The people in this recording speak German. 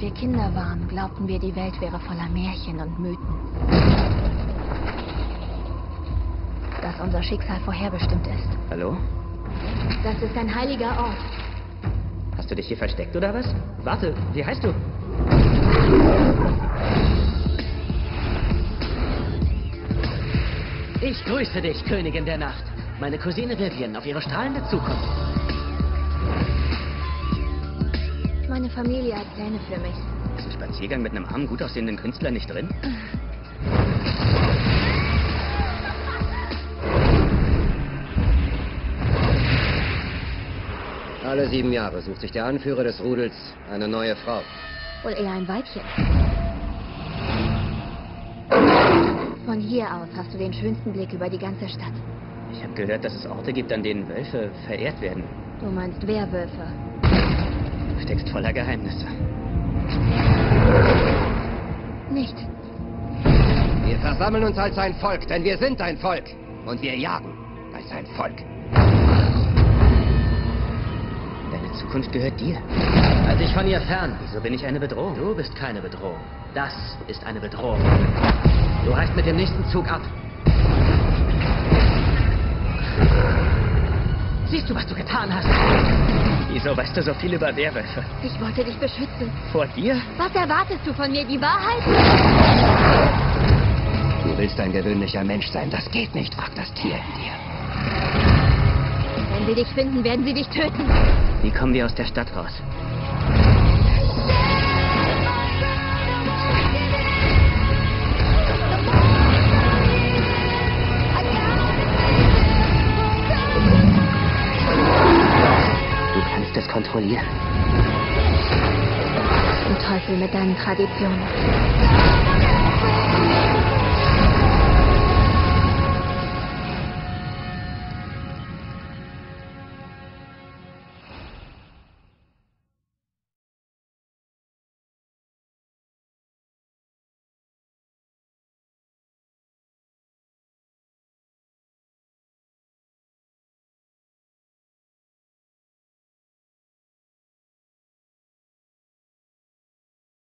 Als wir Kinder waren, glaubten wir, die Welt wäre voller Märchen und Mythen. Dass unser Schicksal vorherbestimmt ist. Hallo? Das ist ein heiliger Ort. Hast du dich hier versteckt oder was? Warte, wie heißt du? Ich grüße dich, Königin der Nacht. Meine Cousine Vivian auf ihre strahlende Zukunft. Meine Familie hat Pläne für mich. Ist ein Spaziergang mit einem armen, gut aussehenden Künstler nicht drin? Alle sieben Jahre sucht sich der Anführer des Rudels eine neue Frau. Wohl eher ein Weibchen. Von hier aus hast du den schönsten Blick über die ganze Stadt. Ich habe gehört, dass es Orte gibt, an denen Wölfe verehrt werden. Du meinst Werwölfe. Du steckst voller Geheimnisse. Nicht. Wir versammeln uns als ein Volk, denn wir sind ein Volk. Und wir jagen als ein Volk. Deine Zukunft gehört dir. Halt dich von ihr fern. Wieso bin ich eine Bedrohung? Du bist keine Bedrohung. Das ist eine Bedrohung. Du reißt mit dem nächsten Zug ab. Siehst du, was du getan hast? Wieso weißt du so viel über Werwölfe? Ich wollte dich beschützen. Vor dir? Was erwartest du von mir? Die Wahrheit? Du willst ein gewöhnlicher Mensch sein. Das geht nicht, fragt das Tier in dir. Wenn sie dich finden, werden sie dich töten. Wie kommen wir aus der Stadt raus? خوریه اون تایفه مدنی خدیب بیانه